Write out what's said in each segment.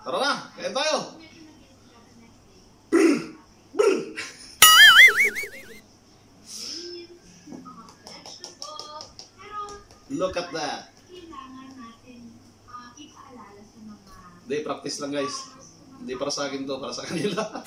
Tara na, kaya tayo. Look at that. natin ah, Hindi, practice lang guys. Hindi para sa akin to, para sa kanila.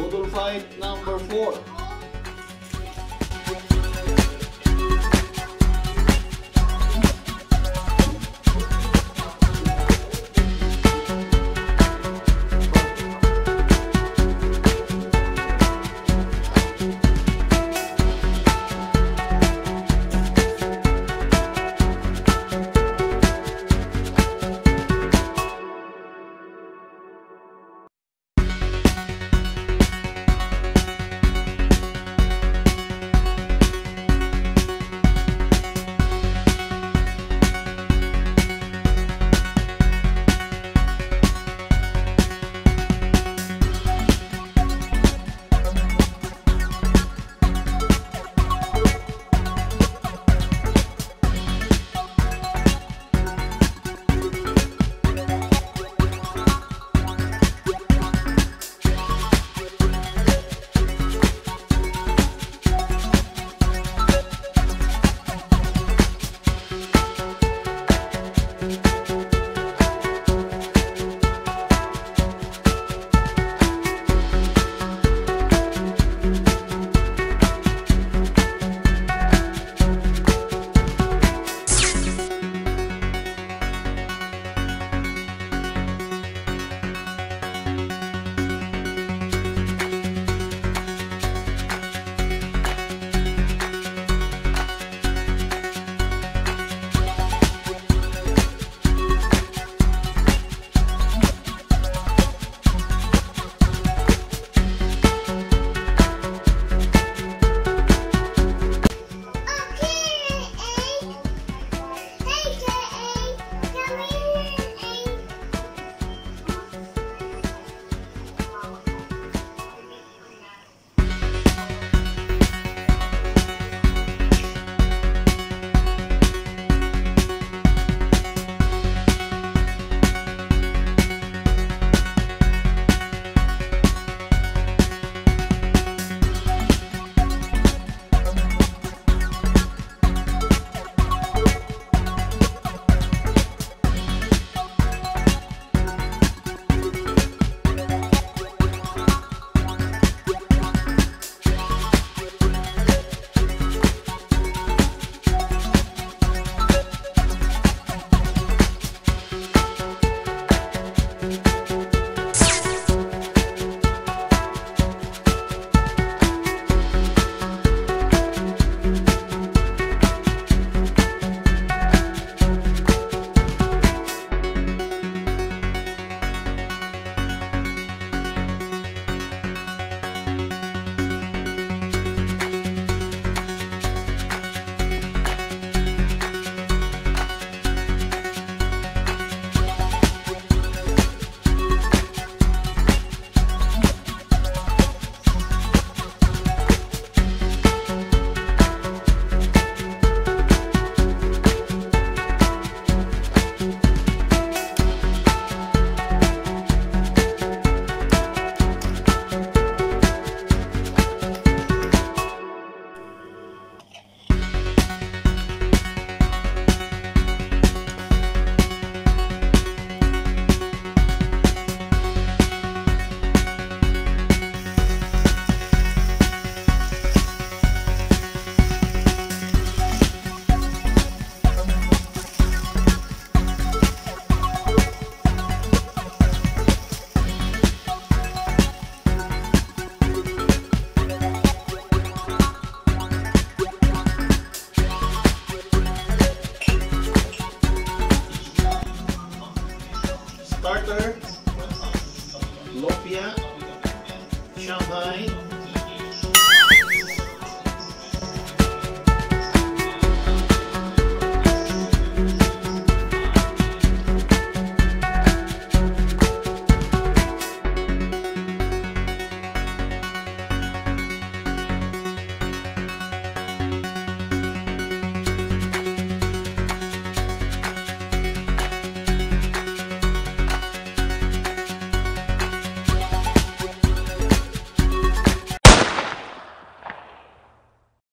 Fight number 4.